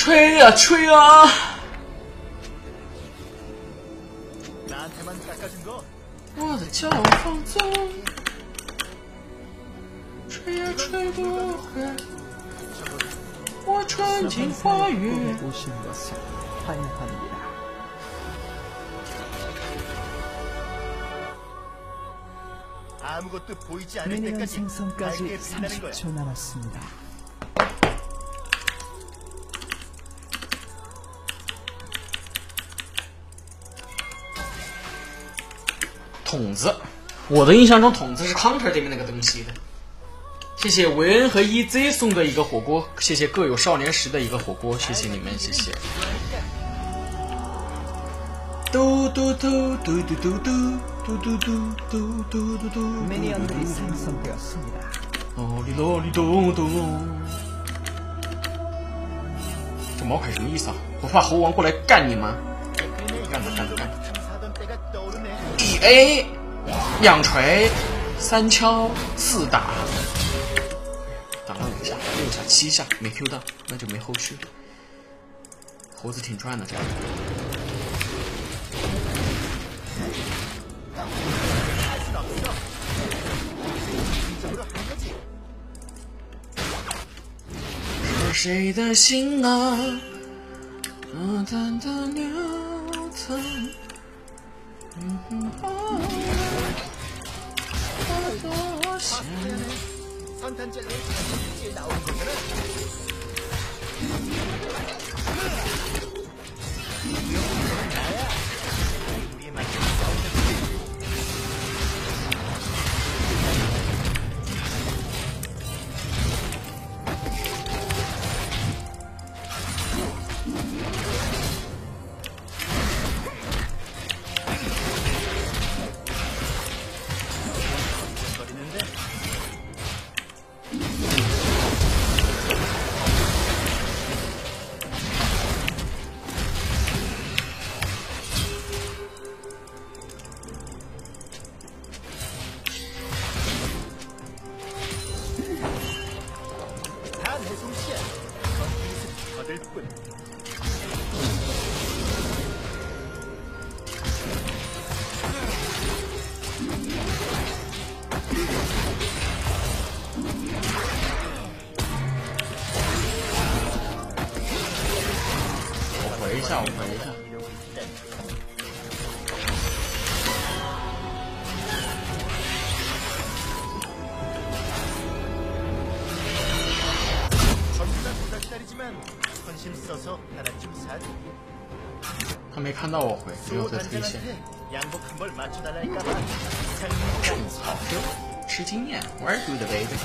吹呀吹啊！ 나한테만 깎아준 거 我的脚放纵，吹呀吹不回，我穿进花园。 오신 것을 환영합니다. 아무것도 보이지 않을 미니언 때까지 생성까지 밝게 빛나는 거야 30초 남았습니다. 筒子，我的印象中筒子是 counter 这边那个东西的。谢谢维恩和 EZ 送的一个火锅，谢谢各有少年时的一个火锅，谢谢你们，谢谢。嘟嘟嘟嘟嘟嘟嘟嘟嘟嘟嘟嘟嘟嘟。哦，你哪里懂懂？这毛凯什么意思啊？不怕猴王过来干你吗？干着干着干着。A，两锤，三敲四打，打了五下，六下，七下没 Q 到，那就没后续。猴子挺赚的，这个。是谁的心啊？啊，淡淡流淌。嗯哼，我多想。那我会最后再推线。吃经验玩儿 good baby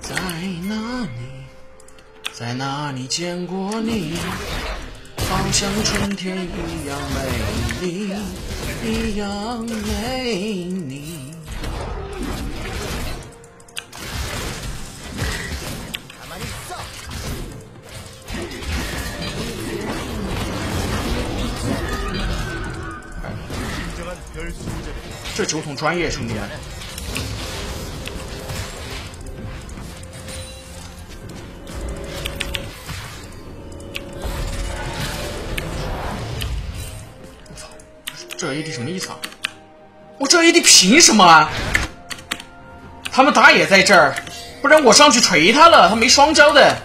在哪里？在哪里见过你？好像春天一样美丽一样美丽。这酒桶专业，兄弟。我操，这 AD 什么意思啊？我这 AD 凭什么啊？他们打野在这儿，不然我上去锤他了，他没双招的。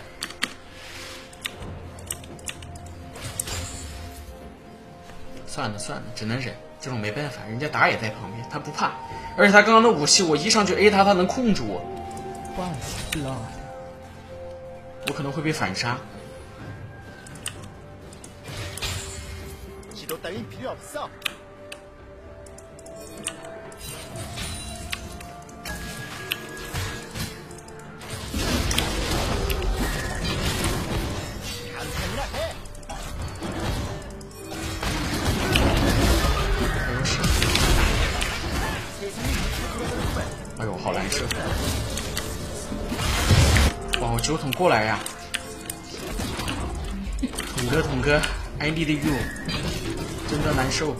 算了算了，只能忍，这种没办法，人家打野在旁边，他不怕，而且他刚刚的武器，我一上去 A 他，他能控住我.我可能会被反杀。哎呦，好难受！哇，我酒桶过来呀！桶哥，桶哥，I need you，真的难受。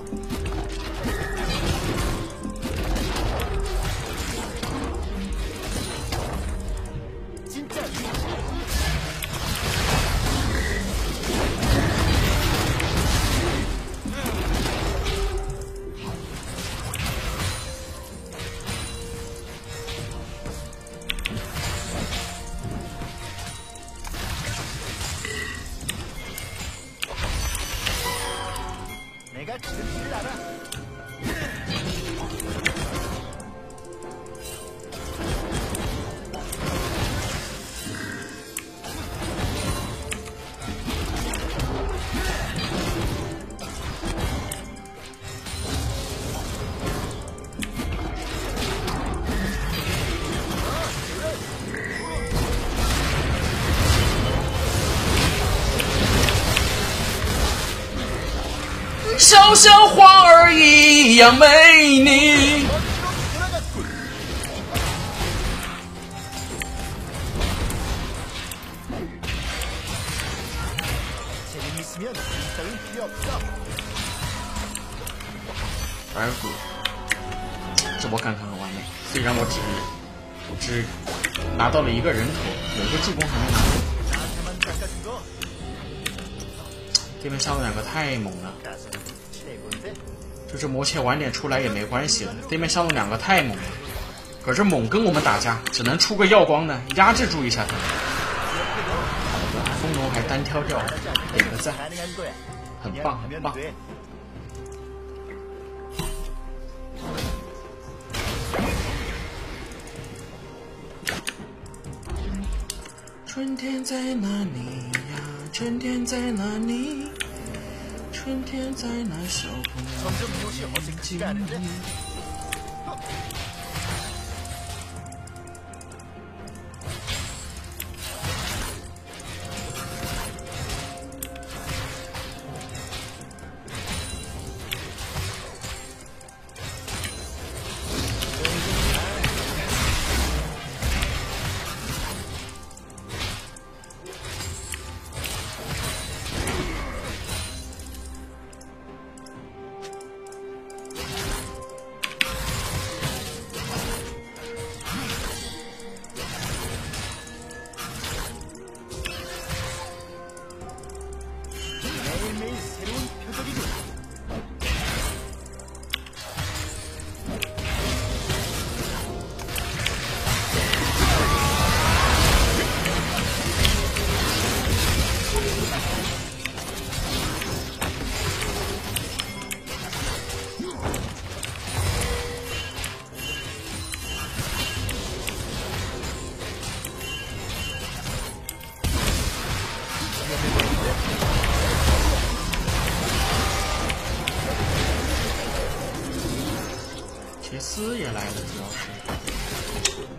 儿一样美丽。白骨，这波看看很完美。虽然我只只拿到了一个人头，有一个助攻还没拿。对面上路两个太猛了。就是魔切晚点出来也没关系的，对面上路两个太猛了。可是猛跟我们打架，只能出个耀光呢，压制住一下他们。好的，风龙还单挑掉，点个赞，很棒很棒。春天在哪里呀？春天在哪里？春天在哪朋友？ 어색지가 않은데.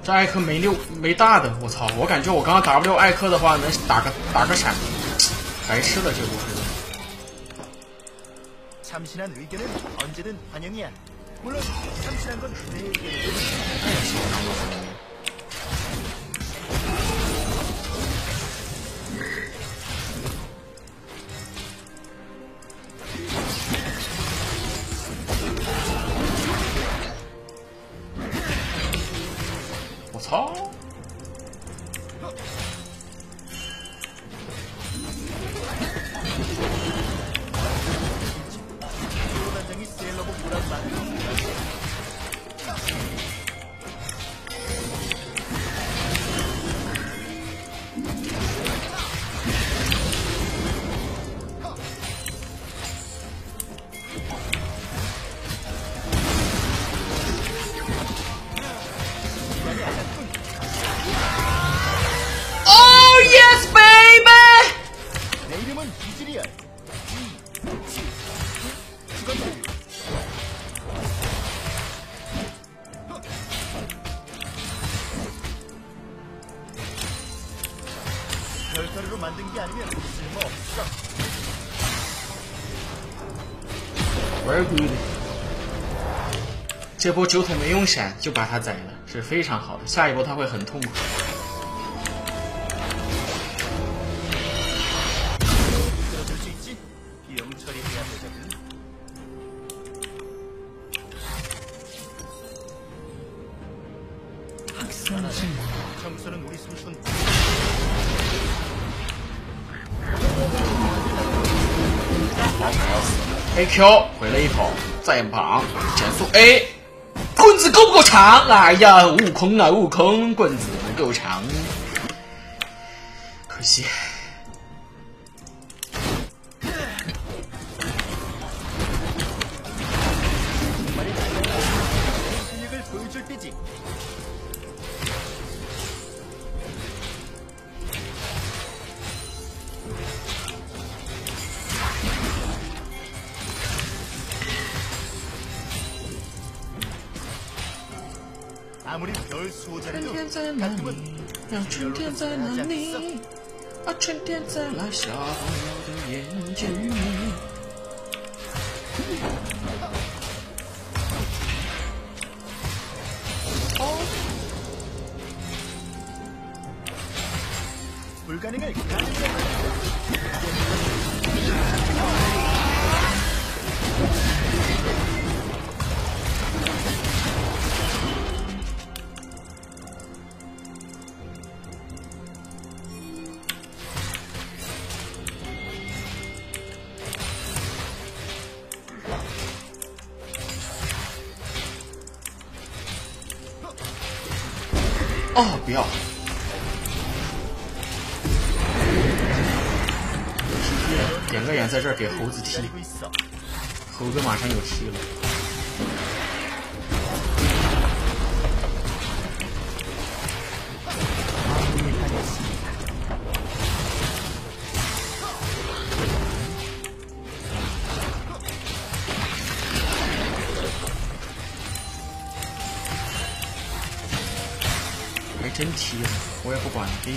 这艾克没六没大的，我操！我感觉我刚刚 W 艾克的话能打个打个闪，白吃了这波是。 참 별가루로 만든 게 아니면 쓸모없어. Very good。这波酒桶没用闪就把他宰了，是非常好的。下一波他会很痛苦。 敲回了一口，再绑减速。A 棍子够不够长？哎呀，悟空啊悟空，棍子不够长，可惜。春天在哪里？让春天在哪里？啊，春天在那小朋友的眼睛里。哦，不要。点个眼在这儿给猴子踢，猴子马上有踢了。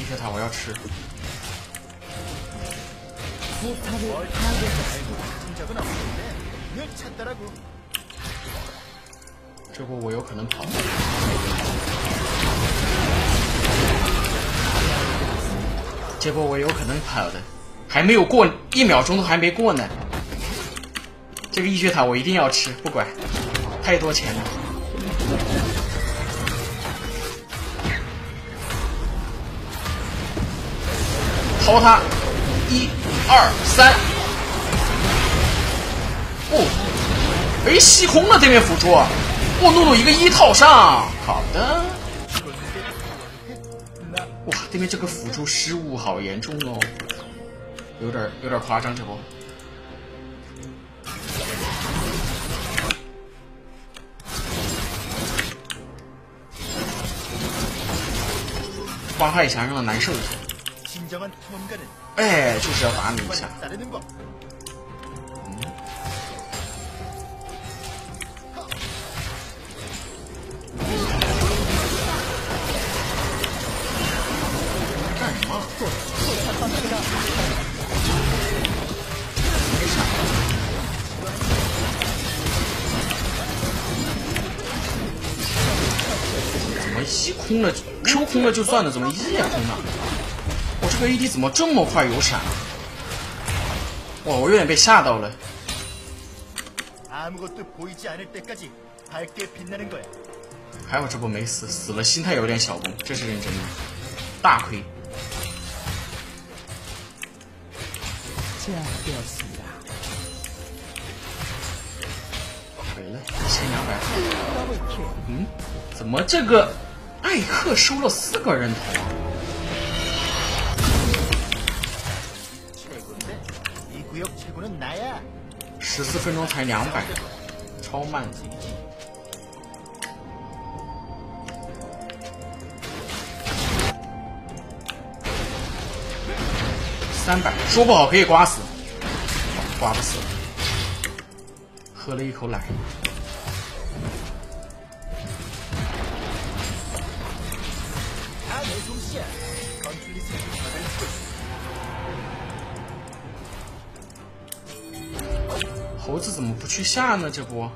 血塔我要吃。这波我有可能跑。这波我有可能跑的，还没有过，一秒钟都还没过呢。这个一血塔我一定要吃，不管，太多钱了。掏他，一、二、三。哦，哎，吸空了对面辅助，我怒怒一个一套上，好的。哇，对面这个辅助失误好严重哦，有点有点夸张这波。刮他一下，让他难受一下。哎就是要打你一下干什么？怎么一空了 q 空了就算了怎么一也空了这个 ad 怎么这么快有闪哇我有点被吓到了。还好这波没死死了心态有点小崩这是认真的。大亏。这样就要死了。回来一千两百块。嗯？怎么这个艾克收了四个人头啊？十四分钟才两百，超慢。三百，说不好可以刮死，刮不死。喝了一口奶，怎么不去下呢？这波。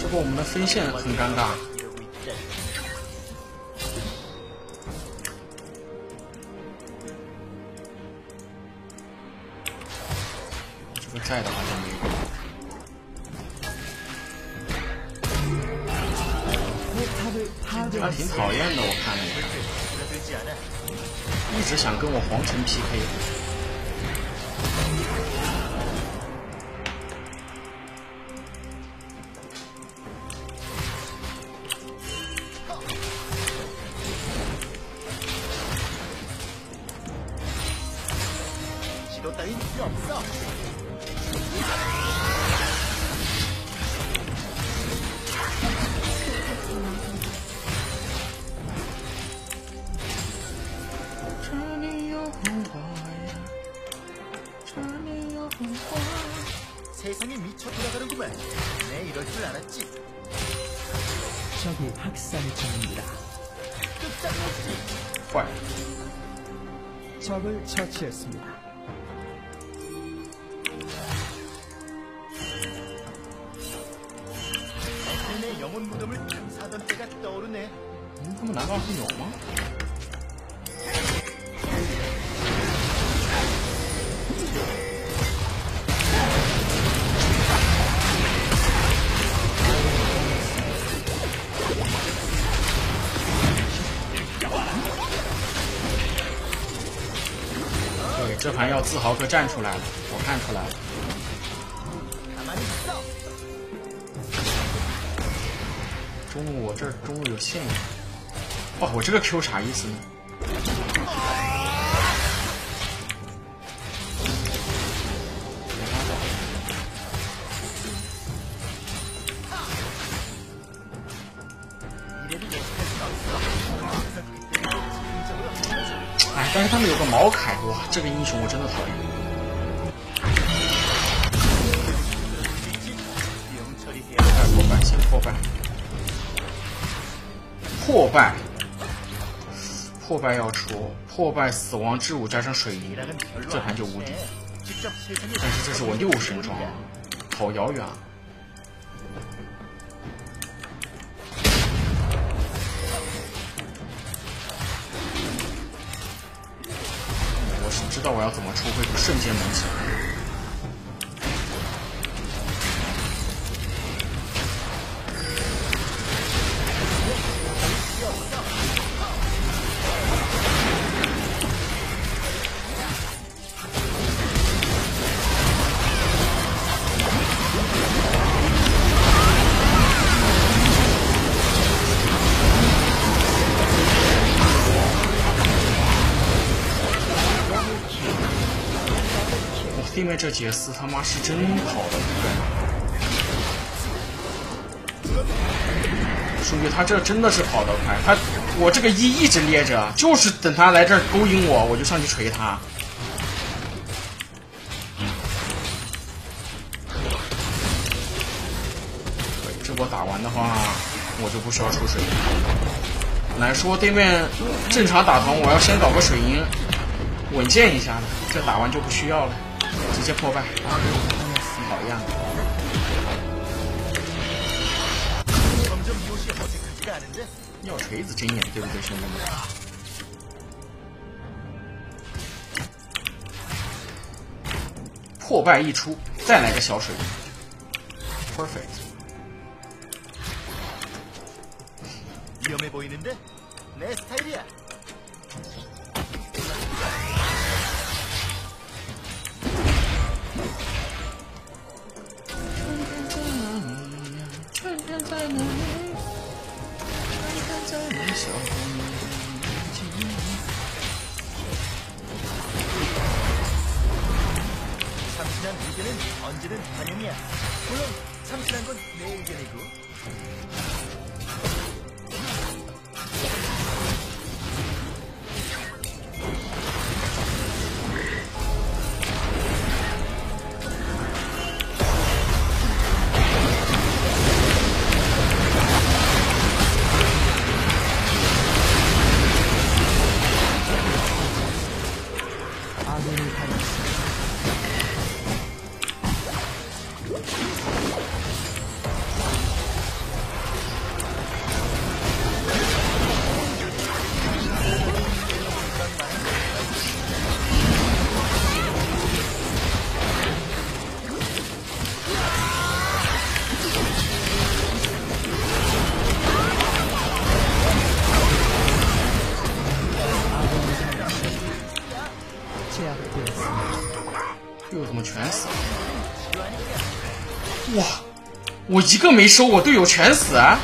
这波我们的分线很尴尬。这个在的话他挺讨厌的，我看你一直想跟我皇城 pk。 세상이 미쳐 돌아가는구만. 내 이럴 줄 알았지. 저기 학살을 중입니다. 끝장났지. 헐. 적을 처치했습니다. 내 영혼 무덤을 탐사하던 때가 떠오르네. 그럼 나가시면 어? 自豪哥站出来了，我看出来了。中路我这中路有线，哦，我这个 Q 啥意思呢？哎，但是他们有个毛凯。这个英雄我真的讨厌。破败，先破败，破败，破败要出，破败死亡之舞加上水银，这盘就无敌。但是这是我六神装，好遥远啊！知道我要怎么出，会瞬间猛起来。这杰斯他妈是真跑得快，属于他这真的是跑得快，他我这个一一直列着，就是等他来这儿勾引我，我就上去锤他。这波打完的话，我就不需要出水银。来说对面正常打团，我要先搞个水银，稳健一下，这打完就不需要了，直接破败，好样的。尿锤子真眼，对不对，兄弟们？破败一出，再来个小水，perfect。Next idea. 의견은 언제든 환영이야. 물론 참신한 건 내 의견이고. 我一个没收，我队友全死啊！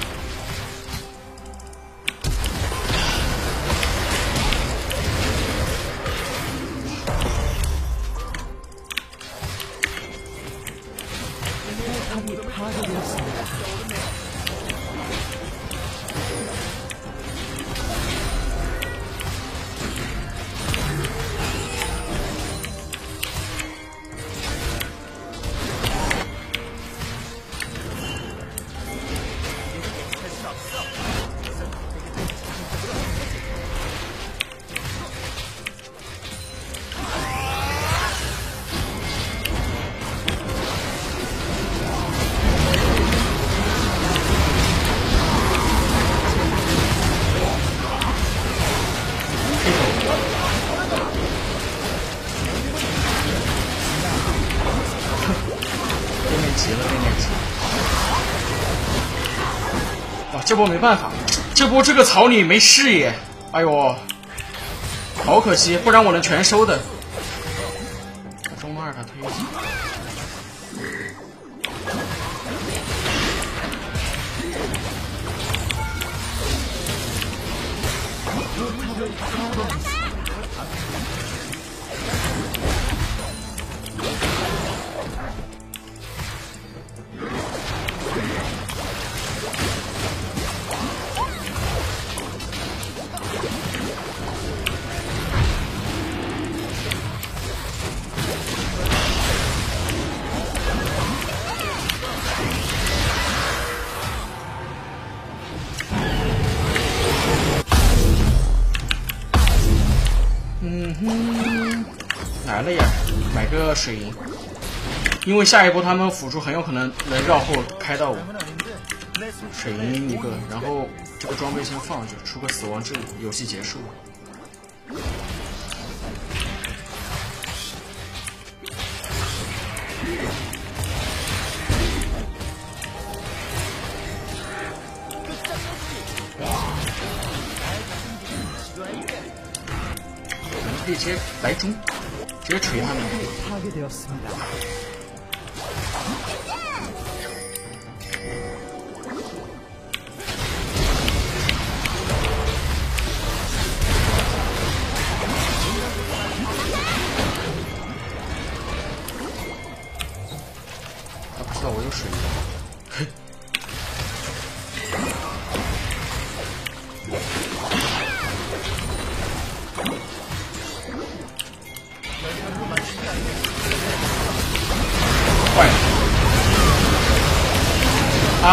这波没办法，这波这个草里没视野，哎呦，好可惜，不然我能全收的。中二他推水银，因为下一波他们辅助很有可能能绕后开到我，水银一个，然后这个装备先放着，出个死亡之舞，游戏结束。我们可以直接来中。直接锤他们。他不知道我有水。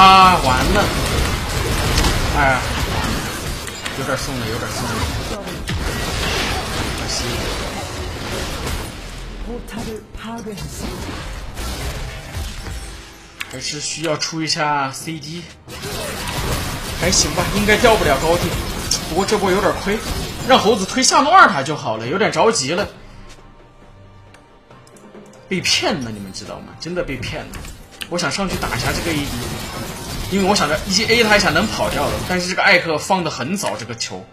啊，完了！哎，有点送了，有点送了。可惜，还是需要出一下 CD。还行吧，应该掉不了高地。不过这波有点亏，让猴子推下路二塔就好了，有点着急了。被骗了，你们知道吗？真的被骗了。我想上去打一下这个 AD，因为我想着一 A 他一下能跑掉的，但是这个艾克放的很早，这个球。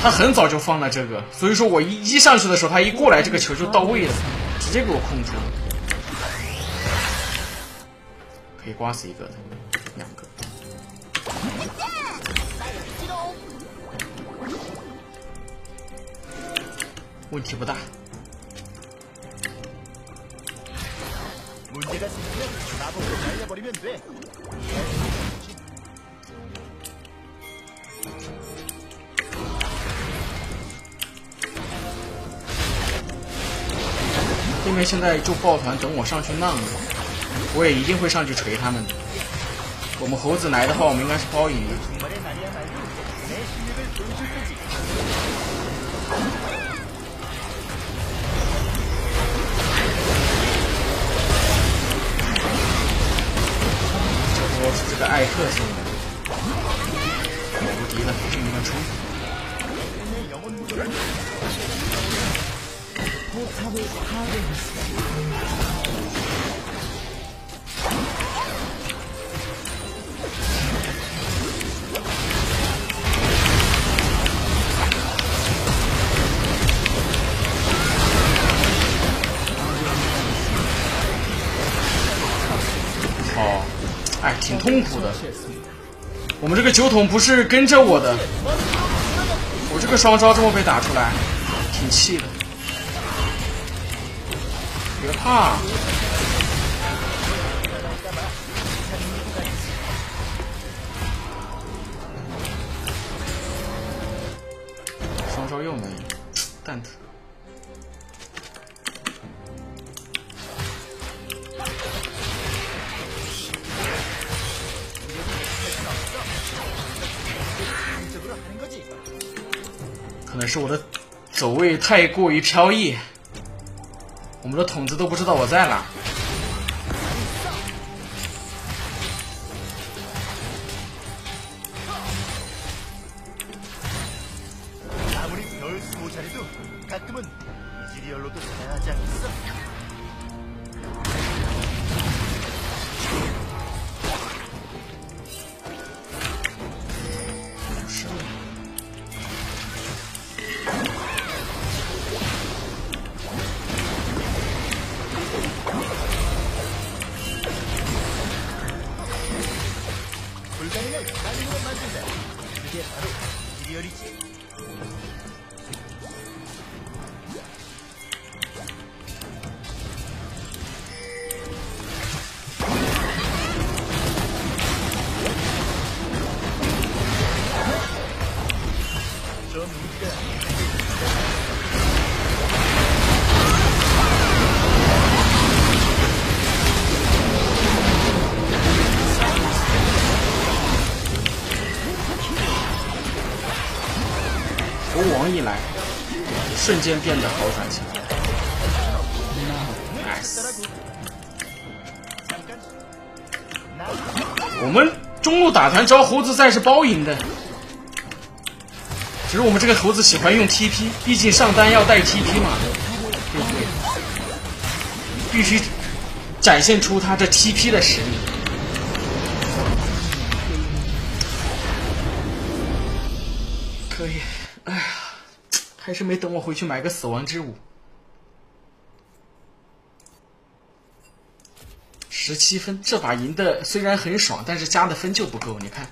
他很早就放了这个，所以说我一一上去的时候，他一过来，这个球就到位了，直接给我控住了，可以刮死一个的，两个。问题不大，문제가 생기면 나보고 날려버리면 돼. 对面现在就抱团等我上去浪的，我也一定会上去锤他们的。我们猴子来的话，我们应该是包赢的。 艾克兄的。无敌了你们出哎，挺痛苦的。我们这个酒桶不是跟着我的，我这个双招这么被打出来，挺气的。别怕，双招又没了，蛋疼。是我的走位太过于飘逸，我们的筒子都不知道我在哪。瞬间变得好转起来。nice。我们中路打团招猴子在是包赢的，只是我们这个猴子喜欢用 TP，毕竟上单要带 TP 嘛，对不对？必须展现出他这 TP 的实力。还是没等我回去买个死亡之舞。十七分，这把赢的虽然很爽，但是加的分就不够。你看，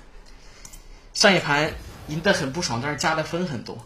上一盘赢的很不爽，但是加的分很多。